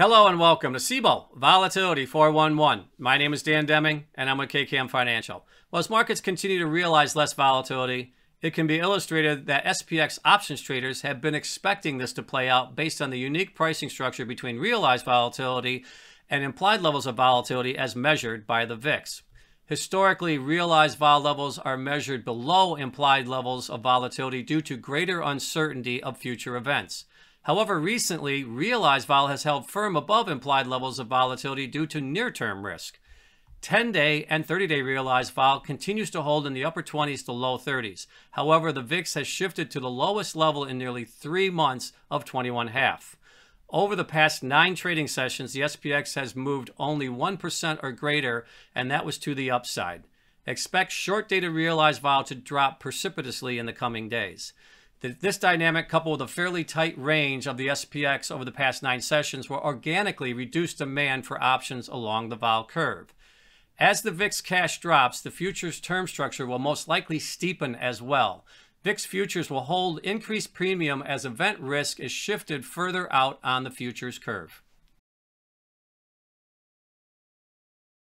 Hello and welcome to Cboe Volatility 411. My name is Dan Deming and I'm with KKM Financial. Well, as markets continue to realize less volatility, it can be illustrated that SPX options traders have been expecting this to play out based on the unique pricing structure between realized volatility and implied levels of volatility as measured by the VIX. Historically, realized vol levels are measured below implied levels of volatility due to greater uncertainty of future events. However, recently, realized vol has held firm above implied levels of volatility due to near term risk. 10 day and 30 day realized vol continues to hold in the upper 20s to low 30s. However, the VIX has shifted to the lowest level in nearly three months of 21 half. Over the past nine trading sessions, the SPX has moved only 1% or greater, and that was to the upside. Expect short dated realized vol to drop precipitously in the coming days. This dynamic, coupled with a fairly tight range of the SPX over the past nine sessions, will organically reduce demand for options along the vol curve. As the VIX cash drops, the futures term structure will most likely steepen as well. VIX futures will hold increased premium as event risk is shifted further out on the futures curve.